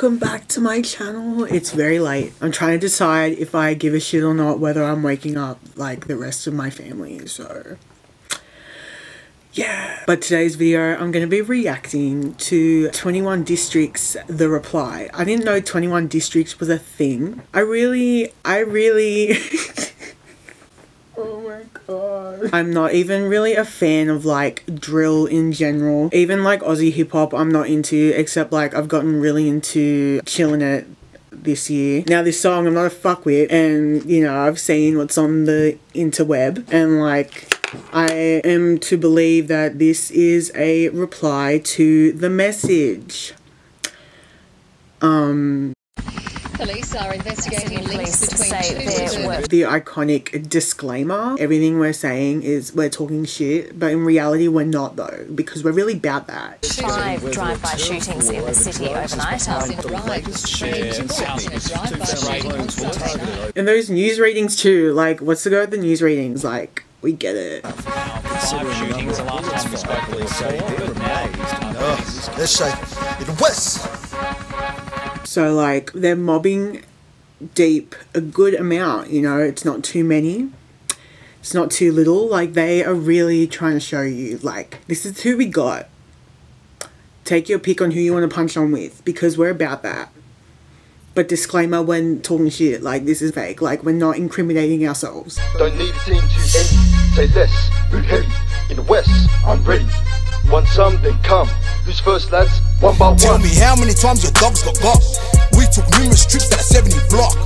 welcome back to my channel. It's very late. I'm trying to decide if I give a shit or not whether I'm waking up like the rest of my family, so yeah. But today's video, I'm going to be reacting to 21 Districts The Reply. I didn't know 21 Districts was a thing. I really, I really... god. I'm not even really a fan of like drill in general. Even like Aussie hip hop I'm not into except like I've gotten really into Chillinit this year. Now this song I'm not a fuck with and you know I've seen what's on the interweb and like I am to believe that this is a reply to the message. Um Police are investigating links between two The iconic disclaimer. Everything we're saying is we're talking shit, but in reality we're not though, because we're really about that. Five drive-by shootings in the city overnight. And those news readings too, like what's the go with the news readings? Like, we get it. Let's say it West. So like they're mobbing deep a good amount, you know, it's not too many. It's not too little. Like they are really trying to show you like this is who we got. Take your pick on who you want to punch on with because we're about that. But disclaimer when talking shit, like this is fake. Like we're not incriminating ourselves. Don't need team to end. Say less, move heavy. In the west, I'm ready. Want some, then come. Who's first, lads? One by one. Tell me how many times your dogs got got. We took numerous trips at a 70 block.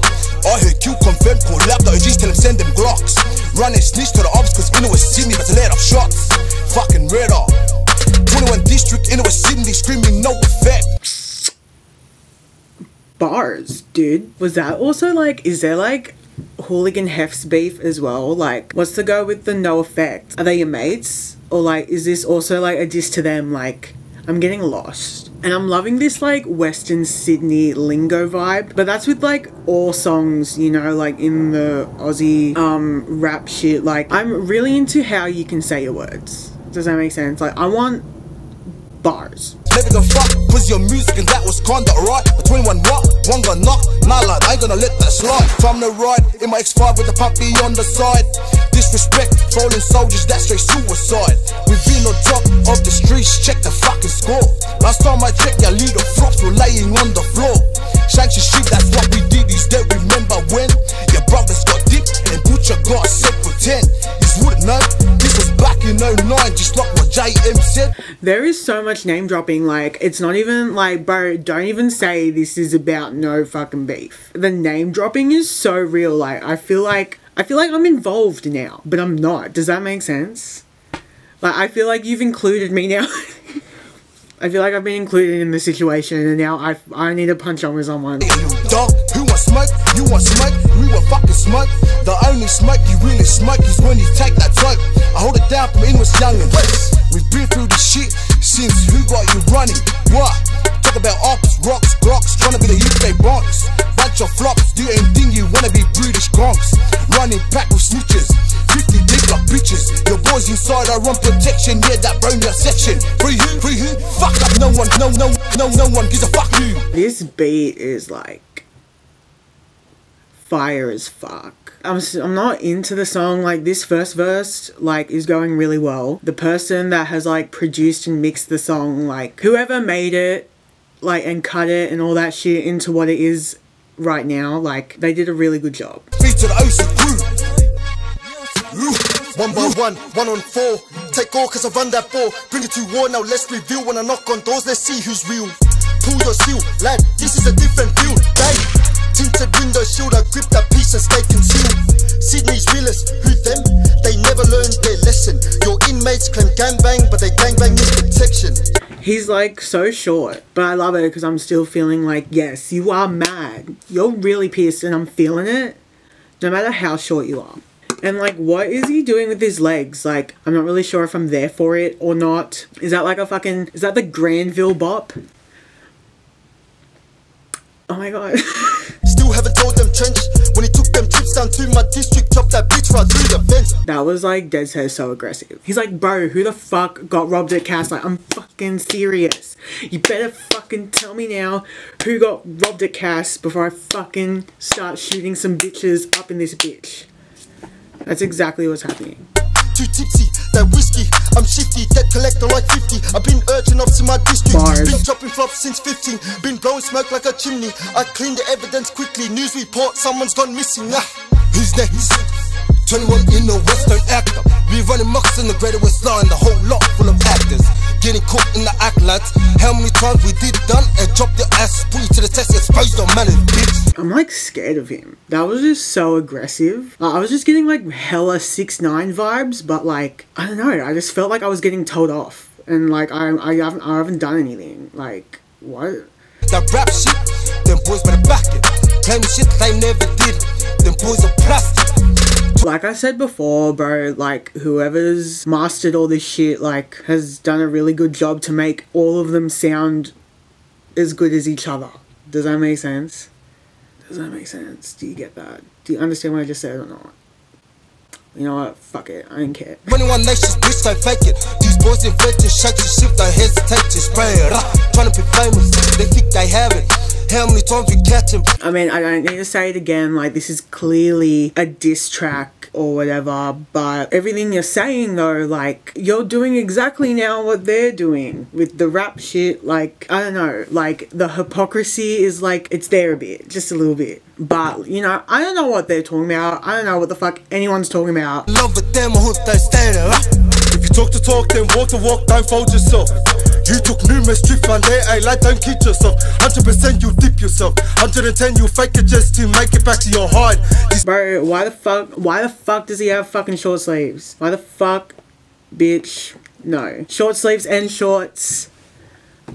I heard Q confirmed, pull up the OGs, tell him send them Glocks. Run and snitch to the ops, cause in West Sydney, but to let off shots. Fucking radar. 21 district in West Sydney, screaming no effect. Bars, dude. Was that also like, is there like Hooligan Hefs beef as well? Like, what's the go with the no effect? Are they your mates? Or like, is this also like a diss to them? Like, I'm getting lost. And I'm loving this like Western Sydney lingo vibe. But that's with like all songs, you know, like in the Aussie um rap shit. Like I'm really into how you can say your words. Does that make sense? Like I want bars. Never gonna fuck, cause your music and that was kinda alright. But 21 what? One got knock, nah lad, I ain't gonna let that slide. Time to ride in my X5 with the puppy on the side. Disrespect, fallen soldiers, that's straight suicide. We've been on top of the streets, check the fucking score. Last time I checked, your leader flops were laying on the floor. Shanks and shit, that's what we did, is that remember when your brothers got dipped and Butcher got set for 10. You wouldn't this was back in 09, just like what JM said. There is so much name dropping, like, it's not even like, bro, don't even say this is about no fucking beef. The name dropping is so real, like, I feel like, I feel like I'm involved now, but I'm not. Does that make sense? Like, I feel like you've included me now. I feel like I've been included in the situation and now I I need to punch on with someone. Dog, who want smoke? You want smoke? We want fucking smoke. The only smoke you really smoke is when you take that smoke. I hold it down from Inwards Young and West. We've been through this shit since who got you running? What? Talk about ops, rocks, glocks, trying to be the UK Bronx. Bunch of flops, do anything you wanna be British Gronks. Running back with snitches. 50 big like bitches. Your boys inside are on protection, yeah, that bro your section. Free who? Free who? Fuck up, no one, no, no, no, no one gives a fuck you. This beat is like fire as fuck. I'm, I'm not into the song, like this first verse like is going really well. The person that has like produced and mixed the song, like whoever made it like and cut it and all that shit into what it is right now, like they did a really good job. Feet to the OC crew. One by one, one on four. Take all cause I run that ball. Bring it to war now, let's reveal. When I knock on doors, let's see who's real. Pull your seal, lad, this is a different feel. Bang! Tinted window shield, I grip that piece and stay concealed. Sydney's realest, who them? They never learned their lesson. Your inmates claim gangbang, but they gangbang is protection. He's like so short, but I love it because I'm still feeling like, yes, you are mad. You're really pissed and I'm feeling it, no matter how short you are. And like, what is he doing with his legs? Like, I'm not really sure if I'm there for it or not. Is that like a fucking, is that the Granville bop? Oh my god. Still have never told them trench. When he took down to my district, chopped that bitch right through the fence. That was like dead set so aggressive. He's like, bro, who the fuck got robbed at Cass? Like, I'm fucking serious. You better fucking tell me now who got robbed at Cass before I fucking start shooting some bitches up in this bitch. That's exactly what's happening. Too tipsy, that whiskey. I'm shifty, debt collector like 50. I've been urging up to my district. Bars. Been dropping flops since 15. Been blowing smoke like a chimney. I cleaned the evidence quickly. News report, someone's gone missing. Ah. Who's next? 21 in the Western actor. We running mucks in the Greater West Line, the whole lot full of actors. Getting caught in the act, lads. How many times we did done and dropped your ass, put you to the test, exposed your manners, bitch. I'm like scared of him. That was just so aggressive. Uh, I was just getting like hella six nine vibes, but like I don't know. I just felt like I was getting told off, and like I I haven't I haven't done anything. Like what? That rap shit, them boys better back it. Claim shit they never did. Them boys are plastic. Like I said before, bro, like whoever's mastered all this shit, like, has done a really good job to make all of them sound as good as each other. Does that make sense? Does that make sense? Do you get that? Do you understand what I just said or not? You know what? Fuck it. I don't care. 21 nations, bitch, don't fake it. These boys inventing shake shift, don't hesitate to spray it. Ah, trying to be famous, they think they have it. How many times we catch them? I mean, I don't need to say it again. Like, this is clearly a diss track or whatever. But everything you're saying, though, like, you're doing exactly now what they're doing with the rap shit. Like, I don't know. Like, the hypocrisy is like, it's there a bit, just a little bit. But, you know, I don't know what they're talking about. I don't know what the fuck anyone's talking about. Love with them, I hope they stay there. If you talk the talk, then walk the walk, don't fold yourself. You took numerous trips, man, there, hey, like, don't kid yourself. 100% you dip yourself. 110 you fake it just to make it back to your. This Bro, why the fuck, why the fuck does he have fucking short sleeves? Why the fuck, bitch? No. Short sleeves and shorts.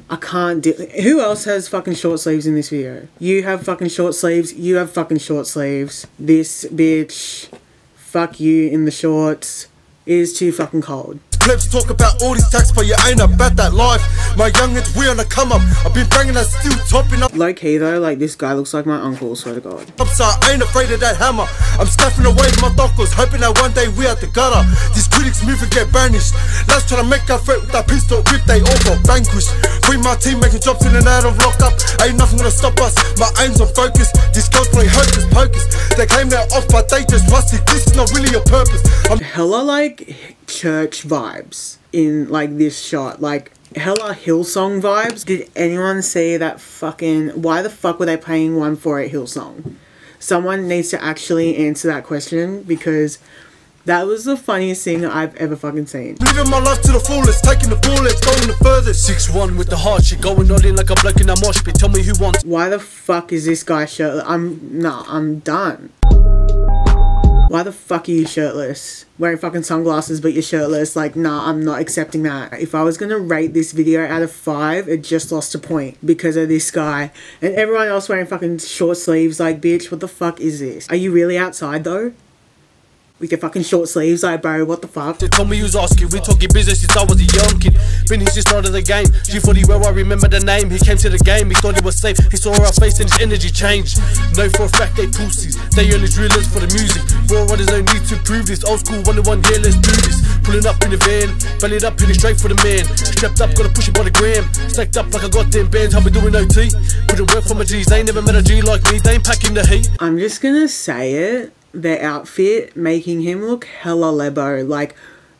I can't do. Who else has fucking short sleeves in this video? You have fucking short sleeves. You have fucking short sleeves. This bitch. Fuck you in the shorts. It is too fucking cold. Plebs talk about all these tax, but you ain't about that life. My youngins, we on the come up. I've been banging that still topping up. Low key though, like this guy looks like my uncle, swear to God. sorry. I ain't afraid of that hammer. I'm snapping away my knuckles, hoping that one day we at the gutter. These critics move and get banished. Let's try to make our threat with that pistol grip, they all got vanquished. Free my team making jobs in and out of lockup. Ain't nothing gonna stop us. My aim's on focus. These girls play hocus pocus. They claim they're off, but they just rusty. This is not really a purpose. I'm hella like church vibes in like this shot. Like hella hillsong vibes. Did anyone see that fucking why the fuck were they playing 148 hillsong someone needs to actually answer that question because that was the funniest thing i've ever fucking seen. Living my life to the fullest, taking the bullets, going the furthest. 6-1 with the hard shit, going all in like a bloke in a mosh pit. Tell me who wants why the fuck is this guy shirtless? I'm nah i'm done why the fuck are you shirtless? Wearing fucking sunglasses but you're shirtless. Like, nah, I'm not accepting that. If I was gonna rate this video out of five, it just lost a point because of this guy. And everyone else wearing fucking short sleeves. Like, bitch, what the fuck is this? Are you really outside though? With your fucking short sleeves, like, bro, what the fuck? They told me you was asking, we talking business since I was a young kid. Been he's just started the game. G40 well, I remember the name. He came to the game, he thought it was safe. He saw our face and his energy changed. Know for a fact they pussies. They only drillers for the music. Bro, there's no need to prove this. Old school one one, yeah, let's do this. Pulling up in the van, bellied up, hitting straight for the man. Strapped up, gotta push it by the gram. Stacked up like I got them bands, I'll be doing OT. Putting work for my G's, they ain't never met a G like me. They ain't packing the heat. I'm just gonna say it. Their outfit making him look hella lebo. Like,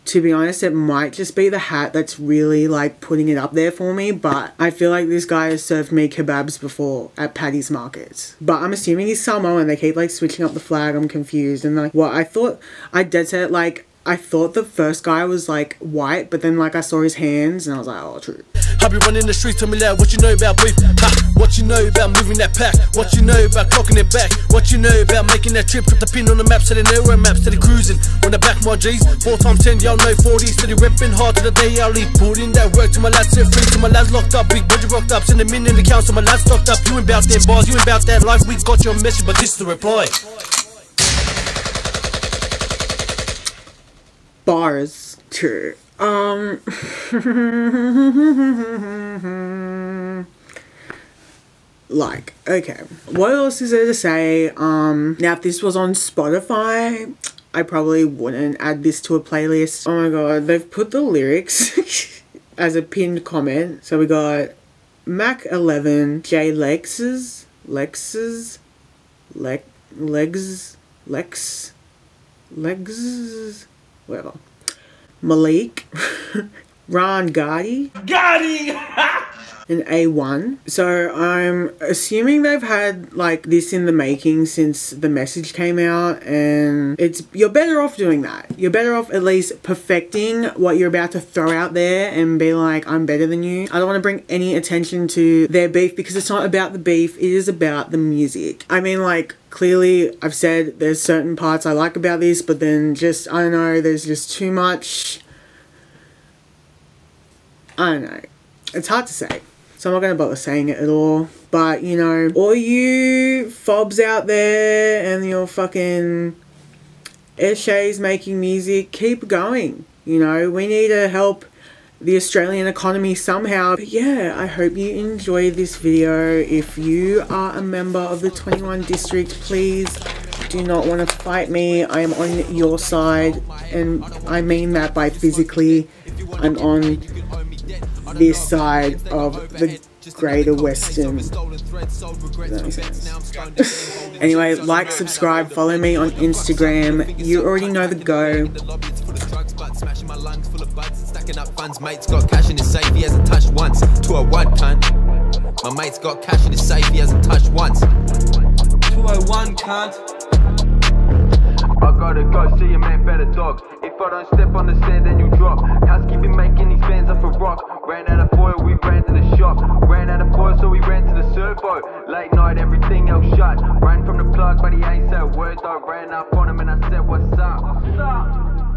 to be honest, it might just be the hat that's really like putting it up there for me. But I feel like this guy has served me kebabs before at Paddy's markets. But I'm assuming he's Samoan. And they keep like switching up the flag. I'm confused. And like, what I thought, I dead set like. I thought the first guy was like white, but then like I saw his hands and I was like, oh, true. I be running the streets, tell me loud what you know about beef. Ha, what you know about moving that pack. What you know about clocking it back. What you know about making that trip. Put the pin on the map, so they know where maps, steady cruising. When I back my G's, four times ten, y'all know 40. Steady repping hard to the day I leave. Put that work to my lads, set free to my lads locked up. Big budget rocked up, send them in the council, my lads stocked up. You ain't about them bars, you ain't about that life. We got your message, but this is the reply. Bars too. Um like okay what else is there to say um now if this was on spotify i probably wouldn't add this to a playlist oh my god they've put the lyrics as a pinned comment so we got mac 11 j lexes lexes lex legs lex legs whatever. Malik. Ron Gotti. gotti an A1. So I'm assuming they've had like this in the making since the message came out and it's you're better off doing that. You're better off at least perfecting what you're about to throw out there and be like I'm better than you. I don't want to bring any attention to their beef because it's not about the beef, it is about the music. I mean like clearly I've said there's certain parts I like about this but then just I don't know, there's just too much I don't know. It's hard to say. So I'm not going to bother saying it at all. But, you know, all you fobs out there and your fucking Eshays making music, keep going. You know, we need to help the Australian economy somehow. But yeah, I hope you enjoyed this video. If you are a member of the 21 District, please do not want to fight me. I am on your side. And I mean that by physically. I'm on this side of the greater western Does that make sense? anyway like subscribe follow me on instagram you already know the go Smashing my lungs full of buds, stacking up funds. Mate's got cash in his safe, he hasn't touched once. To a what cunt? My mate's got cash in his safe, he hasn't touched once. 201 cunt. I gotta go see a man better dog. I don't step on the sand, then you drop. Housekeeping making these fans up a rock. Ran out of foil, we ran to the shop. Ran out of foil, so we ran to the surfboat. Late night, everything else shut. Ran from the plug, but he ain't said a word though. Ran up on him and I said, What's up? What's up?